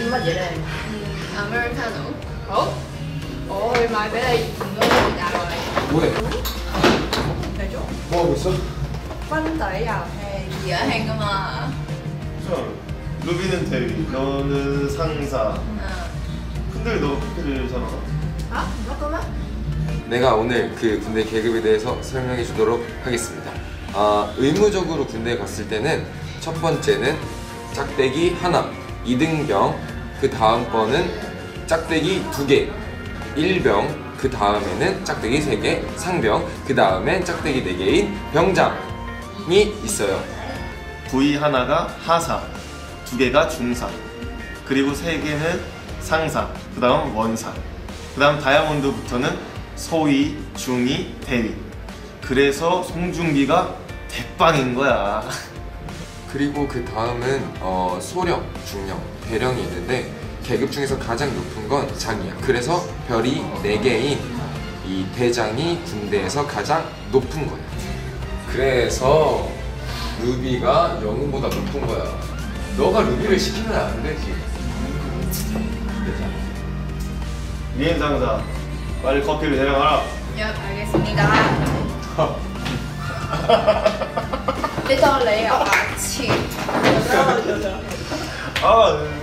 입맛 이래. 아메리카노. 어? 어, 얼마 전에 이놈이 나와요. 뭐해? 되죠? 뭐 하고 있어? 반다야. 이해해가마. 루비는 대위, 너는 상사. 근데 너 그잖아. 아, 뭐, 잠깐만. 내가 오늘 그 군대 계급에 대해서 설명해 주도록 하겠습니다. 아, 의무적으로 군대에 갔을 때는 첫 번째는 짝대기 하나 이등병 그 다음 거는 짝대기 두 개, 1병, 그 다음에는 짝대기 세 개, 상병, 그 다음엔 짝대기 네 개인 병장이 있어요. 부위 하나가 하사, 두 개가 중사, 그리고 세 개는 상사, 그 다음 원사, 그 다음 다이아몬드부터는 소위, 중위, 대위. 그래서 송중기가 대빵인 거야. 그리고 그 다음은 어, 소령, 중령, 대령이 있는데 계급 중에서 가장 높은 건 장이야. 그래서 별이 4개인 이 대장이 군대에서 가장 높은 거야. 그래서 루비가 영웅보다 높은 거야. 너가 루비를 시키면 안 되지. 미엔 상사, 빨리 커피를 대령하라. 예 알겠습니다. 你到你啊，切！哦。